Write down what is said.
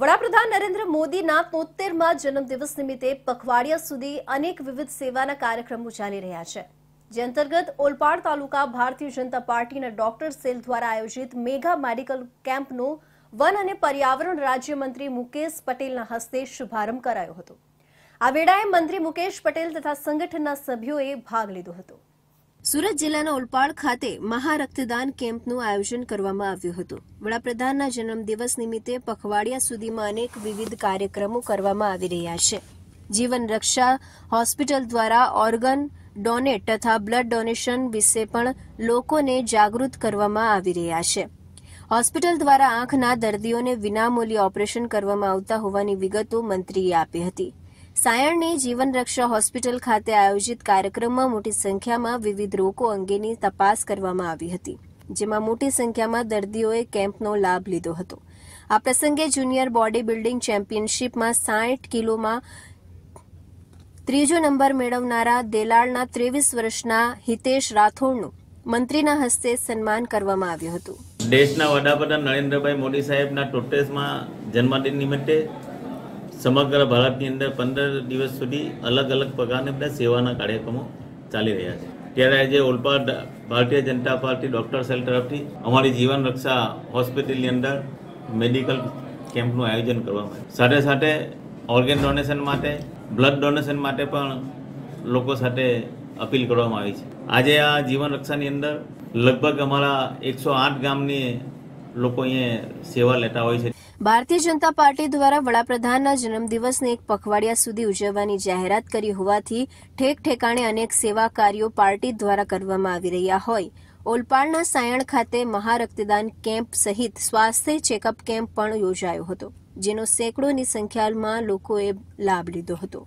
વડાપ્રધાન નરેન્દ્ર મોદીના તોતેરમાં જન્મદિવસ નિમિત્તે પખવાડિયા સુધી અનેક વિવિધ સેવાના કાર્યક્રમો ચાલી રહ્યા છે. જે અંતર્ગત ઓલપાડ તાલુકા ભારતીય જનતા પાર્ટીના ડોક્ટર સેલ દ્વારા આયોજિત મેગા મેડિકલ કેમ્પનો વન અને પર્યાવરણ રાજ્યમંત્રી મુકેશ પટેલના હસ્તે શુભારંભ કરાયો હતો. આ વેળાએ મંત્રી મુકેશ પટેલ તથા સંગઠનના સભ્યોએ ભાગ લીધો હતો. સુરત જિલ્લાના ઓલપાડ ખાતે મહારક્તદાન કેમ્પનું આયોજન કરવામાં આવ્યું હતું. વડાપ્રધાનના જન્મદિવસ નિમિત્તે પખવાડિયા સુધીમાં અનેક વિવિધ કાર્યક્રમો કરવામાં આવી રહ્યા છે. જીવન રક્ષા હોસ્પિટલ દ્વારા ઓર્ગન ડોનેટ તથા બ્લડ ડોનેશન વિશે પણ લોકોને જાગૃત કરવામાં આવી રહ્યા છે. હોસ્પિટલ દ્વારા આંખના દર્દીઓને વિનામૂલ્યે ઓપરેશન કરવામાં આવતા હોવાની વિગતો મંત્રીએ આપી હતી. સાયણની જીવન રક્ષા હોસ્પિટલ ખાતે આયોજિત કાર્યક્રમમાં મોટી સંખ્યામાં વિવિધ રોગો અંગેની તપાસ કરવામાં આવી હતી, જેમાં મોટી સંખ્યામાં દર્દીઓએ કેમ્પનો લાભ લીધો હતો. આ પ્રસંગે જુનિયર બોડી બિલ્ડિંગ ચેમ્પિયનશિપમાં સાઠ કિલોમાં ત્રીજો નંબર મેળવનારા દેલાળના ત્રેવીસ વર્ષના હિતેશ રાઠોડનું મંત્રીના હસ્તે સન્માન કરવામાં આવ્યું હતું. દેશના વડાપ્રધાન નરેન્દ્રભાઈ મોદી સાહેબના ટોટેસમાં જન્મદિન નિમિત્તે સમગ્ર ભારતની અંદર પંદર દિવસ સુધી અલગ અલગ પ્રકારના બધા સેવાના કાર્યક્રમો ચાલી રહ્યા છે. ત્યારે આજે Olpad Bharatiya Janata party doctor cell તરફથી અમારી જીવન રક્ષા હોસ્પિટલની અંદર મેડિકલ કેમ્પનું આયોજન કરવામાં આવ્યું. સાથે સાથે ઓર્ગેન ડોનેશન માટે, બ્લડ ડોનેશન માટે પણ લોકો સાથે અપીલ કરવામાં આવી છે. આજે આ જીવન રક્ષાની અંદર લગભગ અમારા એકસો આઠ ગામની લોકો અહીંયા સેવા લેતા હોય છે. ભારતીય જનતા પાર્ટી દ્વારા વડાપ્રધાનના જન્મદિવસને એક પખવાડિયા સુધી ઉજવવાની જાહેરાત કરી હોવાથી ઠેક ઠેકાણે અનેક સેવા કાર્યો પાર્ટી દ્વારા કરવામાં આવી રહ્યા હોય. ઓલપાડના સાયણ ખાતે મહારક્તદાન કેમ્પ સહિત સ્વાસ્થ્ય ચેકઅપ કેમ્પ પણ યોજાયો હતો, જેનો સેંકડોની સંખ્યામાં લોકોએ લાભ લીધો હતો.